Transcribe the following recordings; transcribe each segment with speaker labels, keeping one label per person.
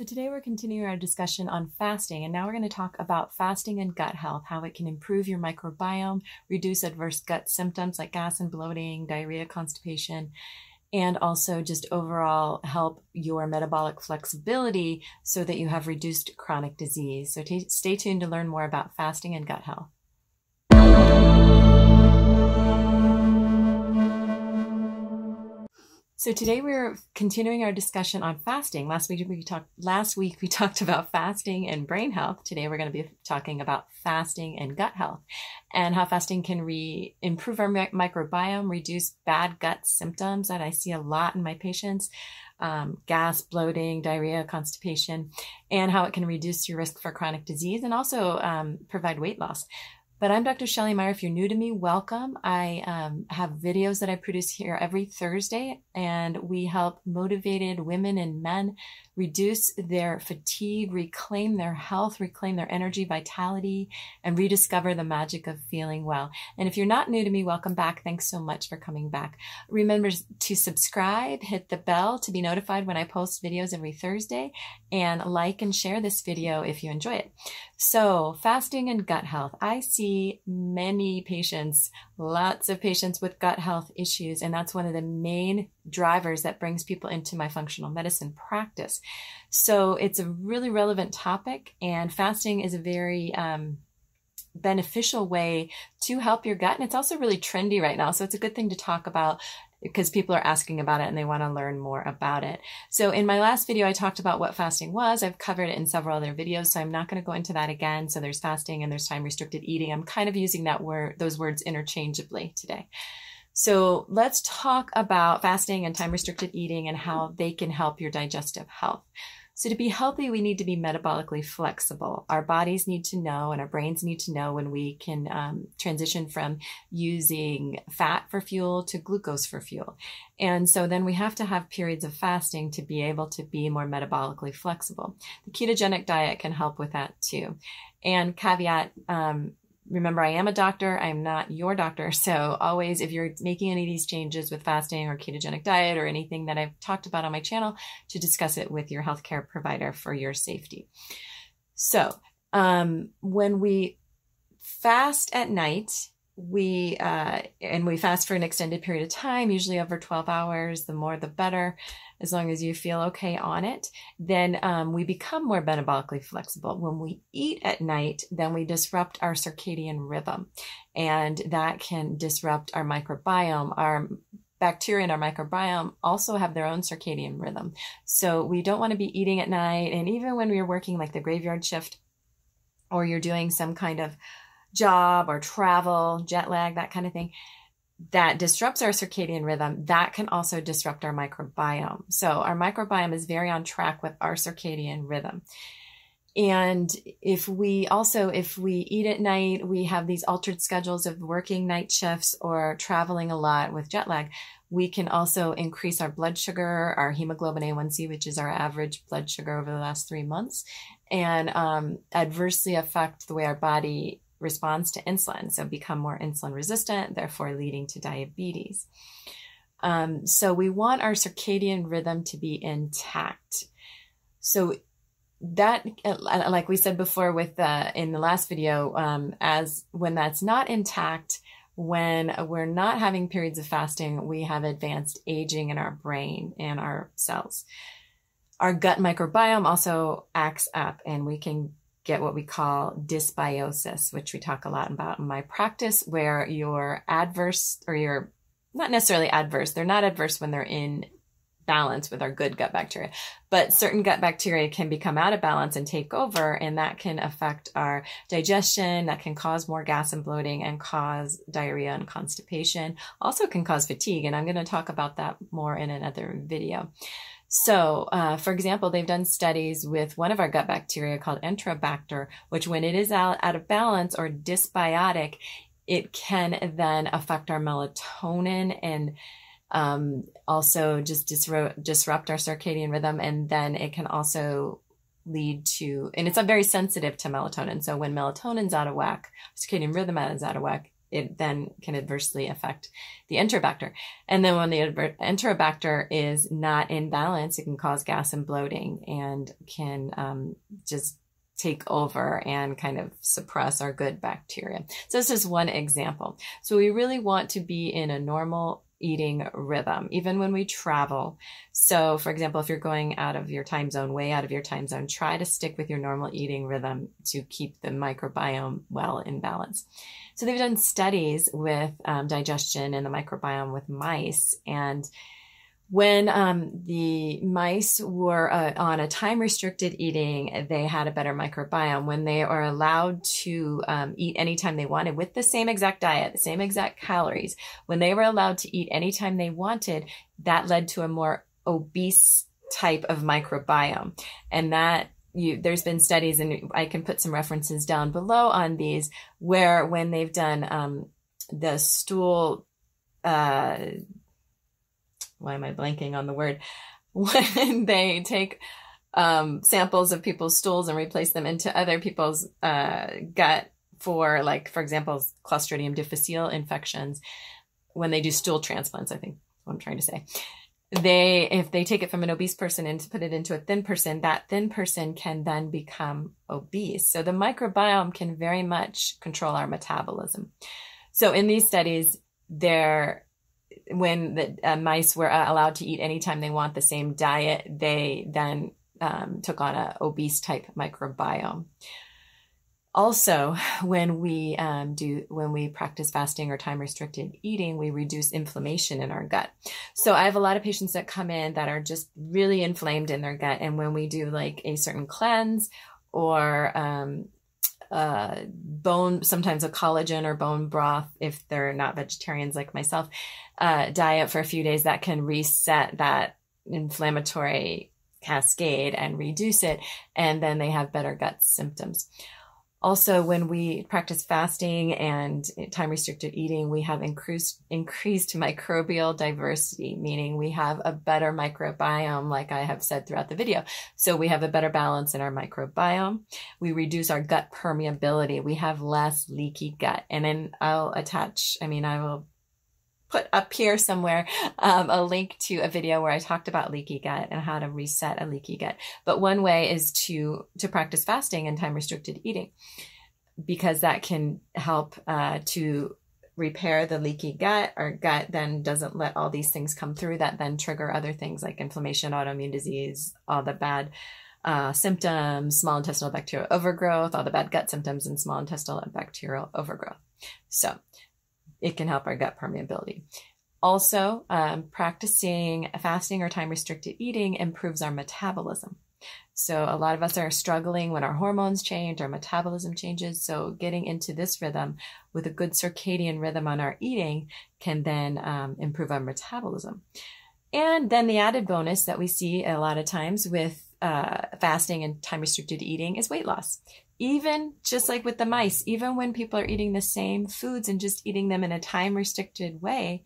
Speaker 1: So, today we're continuing our discussion on fasting, and now we're going to talk about fasting and gut health, how it can improve your microbiome, reduce adverse gut symptoms like gas and bloating, diarrhea, constipation, and also just overall help your metabolic flexibility so that you have reduced chronic disease. So, t- stay tuned to learn more about fasting and gut health. So today we're continuing our discussion on fasting. Last week we talked last week we talked about fasting and brain health. Today we're going to be talking about fasting and gut health and how fasting can re improve our microbiome, reduce bad gut symptoms that I see a lot in my patients. Um, gas, bloating, diarrhea, constipation, and how it can reduce your risk for chronic disease and also um, provide weight loss. But I'm Dr. Shelley Meyer. If you're new to me, welcome. I um, have videos that I produce here every Thursday, and we help motivated women and men reduce their fatigue, reclaim their health, reclaim their energy, vitality, and rediscover the magic of feeling well. And if you're not new to me, welcome back. Thanks so much for coming back. Remember to subscribe, hit the bell to be notified when I post videos every Thursday, and like and share this video if you enjoy it. So, fasting and gut health. I see many patients, lots of patients with gut health issues, and that's one of the main drivers that brings people into my functional medicine practice. So, it's a really relevant topic, and fasting is a very um, beneficial way to help your gut. And it's also really trendy right now. So it's a good thing to talk about because people are asking about it and they want to learn more about it. So in my last video, I talked about what fasting was. I've covered it in several other videos, so I'm not going to go into that again. So there's fasting and there's time restricted eating. I'm kind of using that word, those words interchangeably today. So let's talk about fasting and time restricted eating and how they can help your digestive health. So to be healthy, we need to be metabolically flexible. Our bodies need to know and our brains need to know when we can um, transition from using fat for fuel to glucose for fuel. And so then we have to have periods of fasting to be able to be more metabolically flexible. The ketogenic diet can help with that too. And caveat, um, remember, I am a doctor. I'm not your doctor. So always, if you're making any of these changes with fasting or ketogenic diet or anything that I've talked about on my channel, to discuss it with your healthcare provider for your safety. So, um, when we fast at night, we uh, and we fast for an extended period of time, usually over 12 hours. The more, the better as long as you feel okay on it, then um, we become more metabolically flexible. When we eat at night, then we disrupt our circadian rhythm, and that can disrupt our microbiome. Our bacteria in our microbiome also have their own circadian rhythm. So we don't want to be eating at night. And even when we're working like the graveyard shift or you're doing some kind of job or travel, jet lag, that kind of thing, that disrupts our circadian rhythm, that can also disrupt our microbiome. So our microbiome is very on track with our circadian rhythm. And if we also, if we eat at night, we have these altered schedules of working night shifts or traveling a lot with jet lag, we can also increase our blood sugar, our hemoglobin A1C, which is our average blood sugar over the last three months, and um, adversely affect the way our body responds to insulin, so become more insulin resistant, therefore leading to diabetes. Um, so we want our circadian rhythm to be intact. So that, like we said before with uh, in the last video, um, as when that's not intact, when we're not having periods of fasting, we have advanced aging in our brain and our cells. Our gut microbiome also acts up, and we can get what we call dysbiosis, which we talk a lot about in my practice, where you're adverse or you're not necessarily adverse. They're not adverse when they're in balance with our good gut bacteria, but certain gut bacteria can become out of balance and take over, and that can affect our digestion. That can cause more gas and bloating and cause diarrhea and constipation. Also, can cause fatigue, and I'm going to talk about that more in another video. So, uh, for example, they've done studies with one of our gut bacteria called Enterobacter, which when it is out, out of balance or dysbiotic, it can then affect our melatonin and um, also just disrupt, disrupt our circadian rhythm. And then it can also lead to, and it's very sensitive to melatonin. So when melatonin's out of whack, circadian rhythm is out of whack, it then can adversely affect the enterobacter. And then when the enterobacter is not in balance, it can cause gas and bloating and can um, just take over and kind of suppress our good bacteria. So this is one example. So we really want to be in a normal eating rhythm, even when we travel. So, for example, if you're going out of your time zone, way out of your time zone, try to stick with your normal eating rhythm to keep the microbiome well in balance. So, they've done studies with um, digestion and the microbiome with mice, and when um, the mice were uh, on a time restricted eating, they had a better microbiome. When they are allowed to um, eat anytime they wanted with the same exact diet, the same exact calories, when they were allowed to eat anytime they wanted, that led to a more obese type of microbiome. And that you, there's been studies, and I can put some references down below on these, where when they've done um, the stool uh, why am I blanking on the word? When they take um, samples of people's stools and replace them into other people's uh, gut for, like, for example, Clostridium difficile infections, when they do stool transplants, I think what I'm trying to say. They, if they take it from an obese person and put it into a thin person, that thin person can then become obese. So the microbiome can very much control our metabolism. So in these studies, there when the uh, mice were uh, allowed to eat anytime they want the same diet, they then um, took on a obese type microbiome. Also, when we um, do when we practice fasting or time restricted eating, we reduce inflammation in our gut. So I have a lot of patients that come in that are just really inflamed in their gut, and when we do like a certain cleanse or um, uh, bone, sometimes a collagen or bone broth, if they're not vegetarians like myself, uh, diet for a few days that can reset that inflammatory cascade and reduce it. And then they have better gut symptoms. Also, when we practice fasting and time restricted eating, we have increased, increased microbial diversity, meaning we have a better microbiome, like I have said throughout the video. So we have a better balance in our microbiome. We reduce our gut permeability. We have less leaky gut. And then I'll attach, I mean, I will put up here somewhere um, a link to a video where I talked about leaky gut and how to reset a leaky gut. But one way is to to practice fasting and time restricted eating because that can help uh, to repair the leaky gut. Our gut then doesn't let all these things come through that then trigger other things like inflammation, autoimmune disease, all the bad uh, symptoms, small intestinal bacterial overgrowth, all the bad gut symptoms, and small intestinal bacterial overgrowth. So it can help our gut permeability. Also, um, practicing fasting or time restricted eating improves our metabolism. So, a lot of us are struggling when our hormones change, our metabolism changes. So, getting into this rhythm with a good circadian rhythm on our eating can then um, improve our metabolism. And then the added bonus that we see a lot of times with uh, fasting and time restricted eating is weight loss even just like with the mice, even when people are eating the same foods and just eating them in a time restricted way,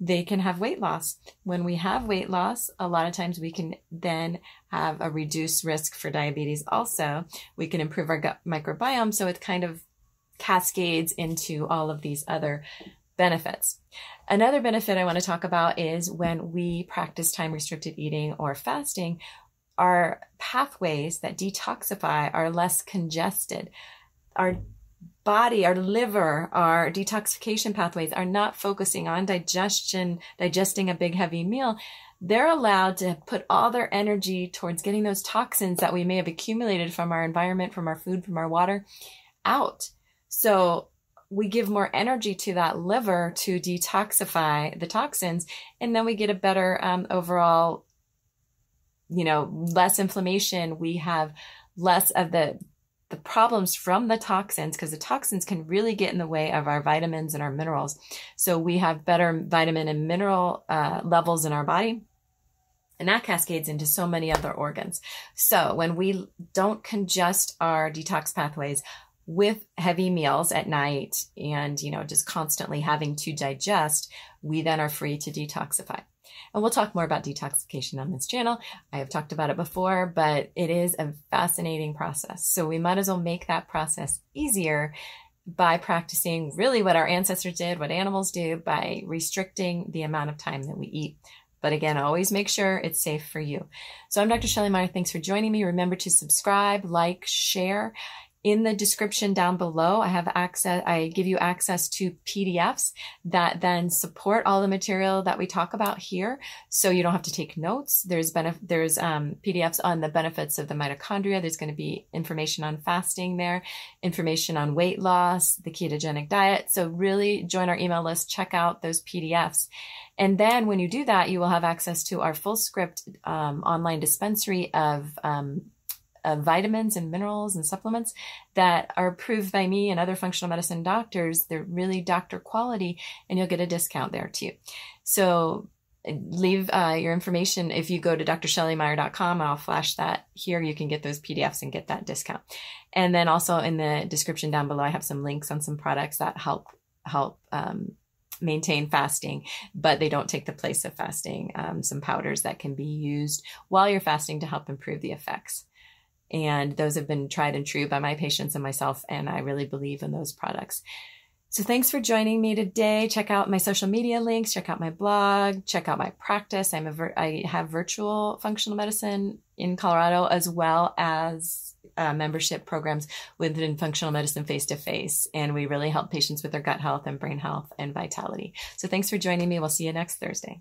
Speaker 1: they can have weight loss. When we have weight loss, a lot of times we can then have a reduced risk for diabetes also. We can improve our gut microbiome. So it kind of cascades into all of these other benefits. Another benefit I want to talk about is when we practice time restricted eating or fasting, our pathways that detoxify are less congested. Our body, our liver, our detoxification pathways are not focusing on digestion, digesting a big heavy meal. They're allowed to put all their energy towards getting those toxins that we may have accumulated from our environment, from our food, from our water out. So we give more energy to that liver to detoxify the toxins, and then we get a better um, overall you know, less inflammation, we have less of the the problems from the toxins because the toxins can really get in the way of our vitamins and our minerals. So we have better vitamin and mineral uh, levels in our body. And that cascades into so many other organs. So when we don't congest our detox pathways with heavy meals at night and, you know, just constantly having to digest, we then are free to detoxify. And we'll talk more about detoxification on this channel. I have talked about it before, but it is a fascinating process. So we might as well make that process easier by practicing really what our ancestors did, what animals do, by restricting the amount of time that we eat. But again, always make sure it's safe for you. So I'm Dr. Shelley Meyer. Thanks for joining me. Remember to subscribe, like, share, in the description down below, I have access, I give you access to PDFs that then support all the material that we talk about here. So you don't have to take notes. There's benef- there's um, PDFs on the benefits of the mitochondria. There's going to be information on fasting there, information on weight loss, the ketogenic diet. So really join our email list, check out those PDFs. And then when you do that, you will have access to our Fullscript um, online dispensary of um, uh, vitamins and minerals and supplements that are approved by me and other functional medicine doctors. They're really doctor quality, and you'll get a discount there too. So leave uh, your information if you go to drshelleymeyer.com I'll flash that here. You can get those PDFs and get that discount. And then also in the description down below, I have some links on some products that help help um, maintain fasting, but they don't take the place of fasting. Um, some powders that can be used while you're fasting to help improve the effects. And those have been tried and true by my patients and myself. And I really believe in those products. So thanks for joining me today. Check out my social media links, check out my blog, check out my practice. I'm a vir- I have virtual functional medicine in Colorado as well as uh, membership programs within functional medicine face to face. And we really help patients with their gut health and brain health and vitality. So thanks for joining me. We'll see you next Thursday.